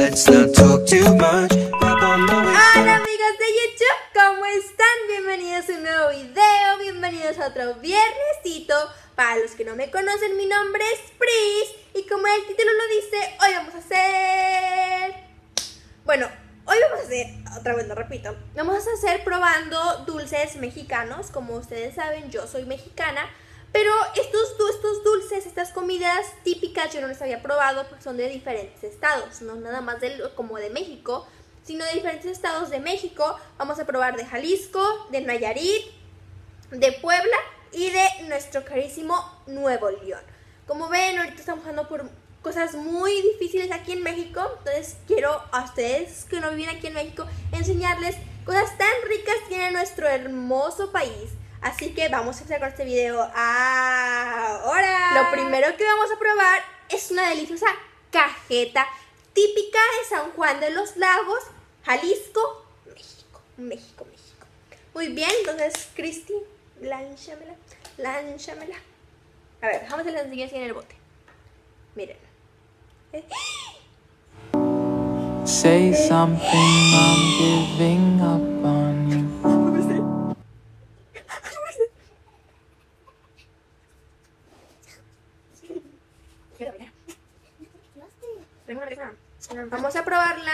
let's not talk too much. Hola amigos de YouTube, ¿cómo están? Bienvenidos a un nuevo video, bienvenidos a otro viernesito. Para los que no me conocen, mi nombre es Pris y como el título lo dice, hoy vamos a hacer... Bueno, hoy vamos a hacer, otra vez lo repito, vamos a hacer probando dulces mexicanos. Como ustedes saben, yo soy mexicana, pero estos, estos dulces, estas comidas típicas yo no las había probado porque son de diferentes estados, no nada más del, como de México, sino de diferentes estados de México. Vamos a probar de Jalisco, de Nayarit, de Puebla y de nuestro carísimo Nuevo León. Como ven, ahorita estamos pasando por cosas muy difíciles aquí en México, entonces quiero a ustedes que no viven aquí en México enseñarles cosas tan ricas que tiene nuestro hermoso país. Así que vamos a empezar con este video ahora. Lo primero que vamos a probar es una deliciosa cajeta típica de San Juan de los Lagos, Jalisco, México, México, México. Muy bien, entonces, Cristi, lánchamela, lánchamela. A ver, dejamos el enseño así en el bote. Miren. Eh, Say something, I'm giving up on Vamos a probarla.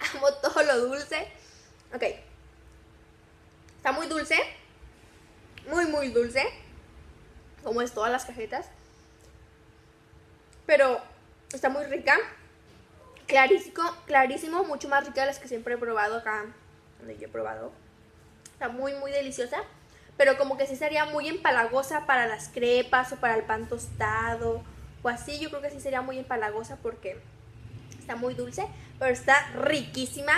Amo todo lo dulce. Ok. Está muy dulce. Muy, muy dulce. Como es todas las cajetas. Pero está muy rica. Clarísimo, clarísimo. Mucho más rica de las que siempre he probado acá. Donde yo he probado. Está muy, muy deliciosa. Pero como que sí sería muy empalagosa para las crepas o para el pan tostado. O así, yo creo que sí sería muy empalagosa porque está muy dulce. Pero está riquísima.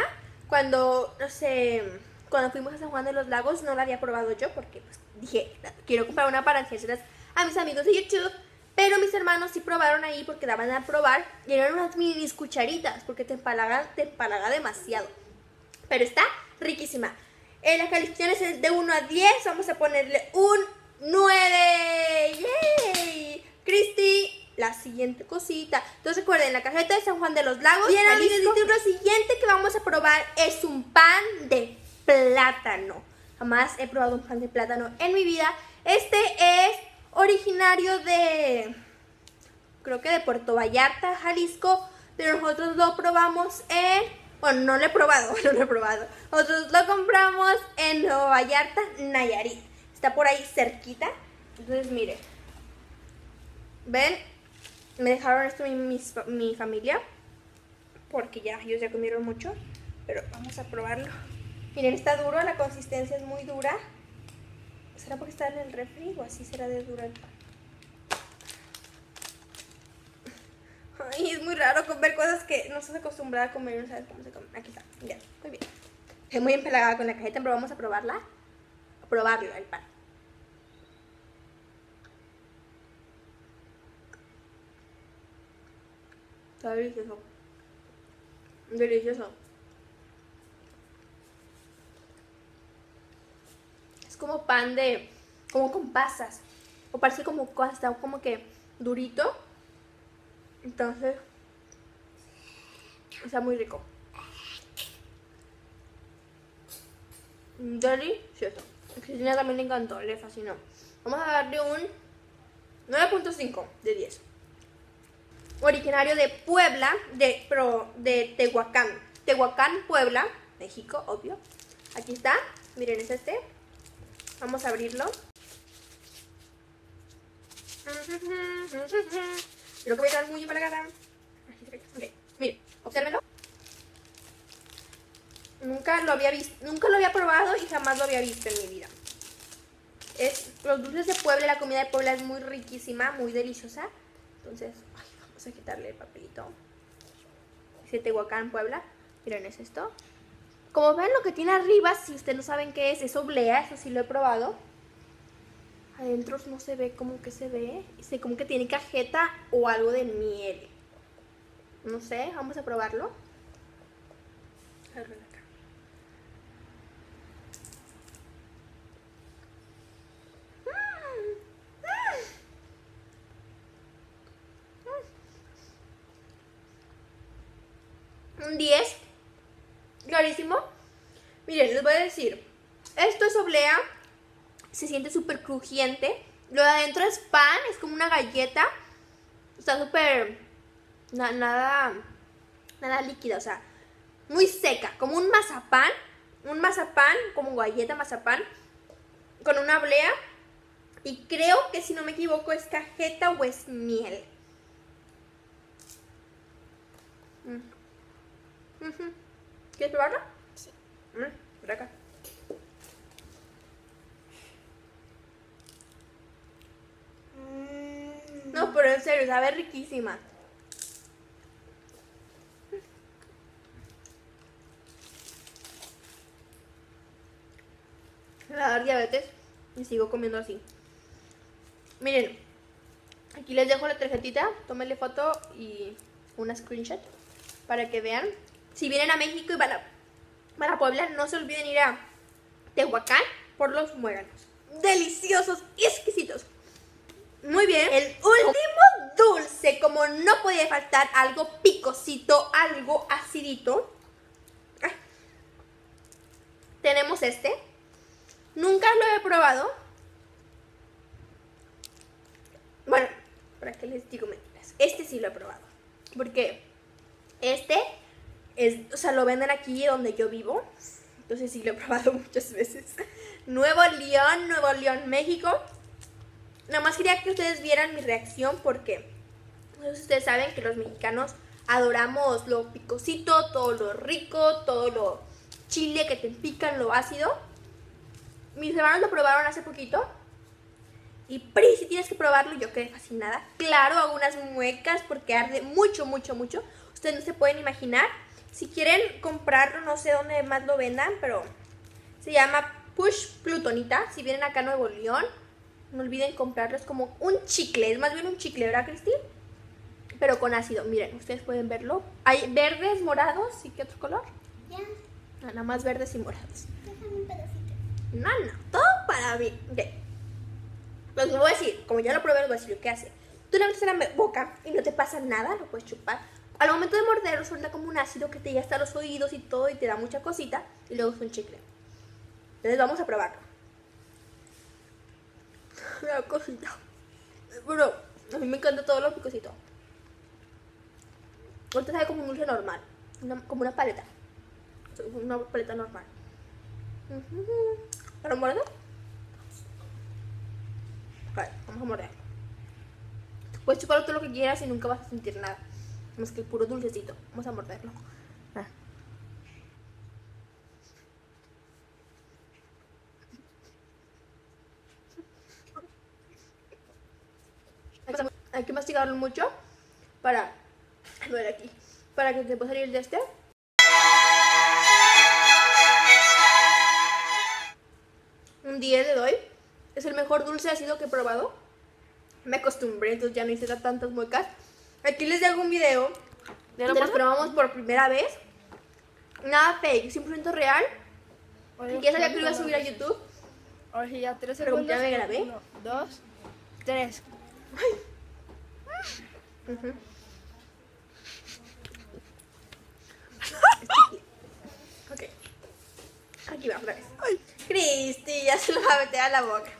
Cuando, no sé, cuando fuimos a San Juan de los Lagos no la había probado yo porque pues, dije, quiero comprar una para enseñárselas a mis amigos de YouTube. Pero mis hermanos sí probaron ahí porque daban a probar y eran unas mini cucharitas porque te empalaga, te empalaga demasiado. Pero está riquísima. En las calificaciones es de 1 a 10. Vamos a ponerle un 9. ¡Yay! Cristi, la siguiente cosita. Entonces recuerden, la cajeta de San Juan de los Lagos. Bien, amigos, lo siguiente que vamos a probar es un pan de plátano. Jamás he probado un pan de plátano en mi vida. Este es originario de, creo que de Puerto Vallarta, Jalisco. Pero nosotros lo probamos en bueno, no lo he probado, no lo he probado. Nosotros lo compramos en Nueva Vallarta, Nayarit. Está por ahí cerquita. Entonces, mire. ¿Ven? Me dejaron esto mi, mi, mi familia. Porque ya, ellos ya comieron mucho. Pero vamos a probarlo. Miren, está duro, la consistencia es muy dura. ¿Será porque está en el refri o así será de dura el pan? Ay, es muy raro comer cosas que no estás acostumbrada a comer y no sabes cómo se come. Aquí está, ya, muy bien. Estoy muy empelagada con la cajeta, pero vamos a probarla. A probarlo, el pan. Está delicioso. Delicioso. Es como pan de... como con pasas. O parece como, está como que durito. Entonces, está muy rico. Delicioso. A Cristina también le encantó, le fascinó. Vamos a darle un 9.5 de 10. Originario de Puebla, de, pro, de Tehuacán. Tehuacán, Puebla, México, obvio. Aquí está, miren, es este. Vamos a abrirlo. Creo que voy a estar muy empalagada. Ok, miren, obsérvenlo. Nunca lo había visto, nunca lo había probado y jamás lo había visto en mi vida. Es los dulces de Puebla, la comida de Puebla es muy riquísima, muy deliciosa. Entonces, ay, vamos a quitarle el papelito. Dice Tehuacán, Puebla. Miren, es esto. Como ven lo que tiene arriba, si ustedes no saben qué es, es oblea, eso sí lo he probado adentro no se ve como que se ve. Se como que tiene cajeta o algo de miel. No sé, vamos a probarlo. A ver, acá. Un 10. Clarísimo. Miren, les voy a decir. Esto es oblea se siente súper crujiente. Lo de adentro es pan, es como una galleta. Está súper... na- nada... Nada líquida, o sea, muy seca. Como un mazapán. Un mazapán, como galleta mazapán. Con una oblea. Y creo que si no me equivoco es cajeta o es miel. Mm. ¿Quieres probarlo? Sí. por acá. No, sabe riquísima. Me va a dar diabetes y sigo comiendo así. Miren, aquí les dejo la tarjetita, tómenle foto y una screenshot para que vean. Si vienen a México y van a, van a Puebla, no se olviden ir a Tehuacán por los muéganos. Deliciosos y exquisitos. Muy bien. El último dulce, como no podía faltar, algo picosito, algo acidito. Tenemos este. Nunca lo he probado. Bueno, para que les digo mentiras. Este sí lo he probado. Porque este es, o sea, lo venden aquí donde yo vivo. Entonces sí lo he probado muchas veces. Nuevo León, Nuevo León, México. Nada más quería que ustedes vieran mi reacción porque pues, ustedes saben que los mexicanos adoramos lo picosito, todo lo rico, todo lo chile que te pican, lo ácido. Mis hermanos lo probaron hace poquito. Y Pri, si tienes que probarlo, yo quedé fascinada. Claro, hago unas muecas porque arde mucho, mucho, mucho. Ustedes no se pueden imaginar. Si quieren comprarlo, no sé dónde más lo vendan, pero se llama Push Plutonita. Si vienen acá a Nuevo León, no olviden comprarlo. Es como un chicle, es más bien un chicle, ¿verdad, Cristi? Pero con ácido. Miren, ustedes pueden verlo. Hay verdes, morados y qué otro color. Ya, Ah, Nada más verdes y morados. déjame un pedacito. No, no, todo para mí. Ok. Lo que voy a decir, como ya lo probé, les voy a decir lo que hace. Tú le metes en la boca y no te pasa nada, lo puedes chupar. Al momento de morderlo suelta como un ácido que te llega hasta los oídos y todo y te da mucha cosita y luego es un chicle. Entonces vamos a probarlo. La cosita. Pero a mí me encanta todo lo picosito. Ahorita sabe como un dulce normal, una- como una paleta. Una paleta normal. ¿Para morder? Vamos a morder. Puedes chupar todo lo que quieras y nunca vas a sentir nada. Más que el puro dulcecito. Vamos a morderlo. Ah. Hay que- Masticarlo mucho para. A ver aquí. Para que te pueda salir de este. Un 10 le doy. Es el mejor dulce ácido que he probado. Me acostumbré, entonces ya no hice tantas muecas. Aquí les dejo un video ¿Ya donde lo probamos por primera vez. Nada fake, 100% real. Oye, Y ya sabía que lo iba a subir a YouTube. Sí, ya tres Pero segundos. ya me grabé. Uno, dos, tres. Ok. Aquí va otra vez. Cristi, ya se lo va a meter a la boca.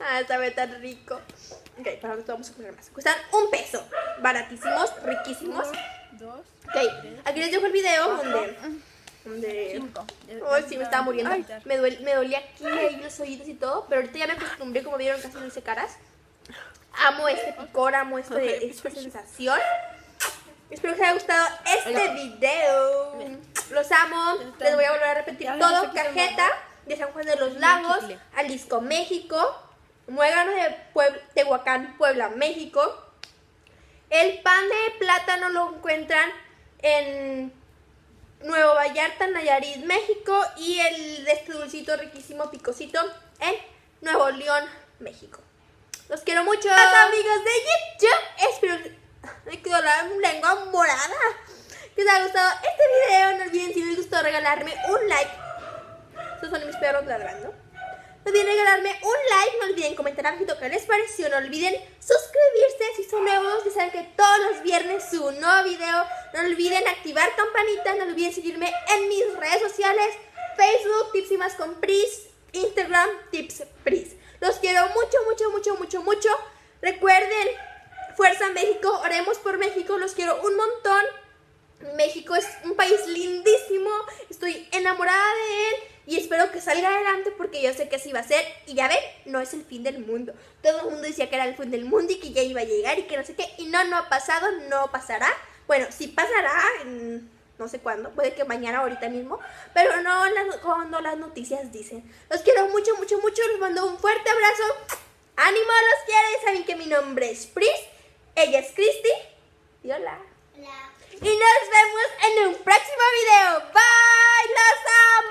Ah, sabe tan rico. Ok, para ahora vamos a poner más. Cuestan un peso. Baratísimos, riquísimos. Dos, Ok, aquí les dejo el video donde. donde cinco. Ay, sí, me estaba muriendo. Ay, Me, duele, me dolía aquí, ahí los oídos y todo. Pero ahorita ya me acostumbré, como vieron, casi no hice caras. Amo este picor, amo este, esta sensación. Espero que les haya gustado este video. Los amo. Les voy a volver a repetir todo. Cajeta de San Juan de los Lagos. Jalisco, México. Muégano de Pueb- Tehuacán, Puebla, México. El pan de plátano lo encuentran en Nuevo Vallarta, Nayarit, México. Y el de este dulcito riquísimo picosito en Nuevo León, México. Los quiero mucho, amigos de YouTube. Espero que me quedó la lengua morada. Que les haya gustado este video. No olviden si les gustó regalarme un like. Estos son mis perros ladrando. No olviden regalarme un like, no olviden comentar abajito qué les pareció, no olviden suscribirse si son nuevos, ya saben que todos los viernes subo un nuevo video, no olviden activar campanita, no olviden seguirme en mis redes sociales, Facebook, Tips y más con Pris, Instagram, Tips Pris. Los quiero mucho, mucho, mucho, mucho, mucho. Recuerden, Fuerza México, oremos por México, los quiero un montón. México es un país lindísimo, estoy enamorada de él y espero que salga adelante porque yo sé que así va a ser. Y ya ven, no es el fin del mundo. Todo el mundo decía que era el fin del mundo y que ya iba a llegar y que no sé qué. Y no, no ha pasado, no pasará. Bueno, sí pasará, en no sé cuándo, puede que mañana, ahorita mismo, pero no las- cuando las noticias dicen. Los quiero mucho, mucho, mucho, les mando un fuerte abrazo. Ánimo, los quiero, ya saben que mi nombre es Pris, ella es Christy. Y hola. Y nos vemos en un próximo video. Bye, los amo.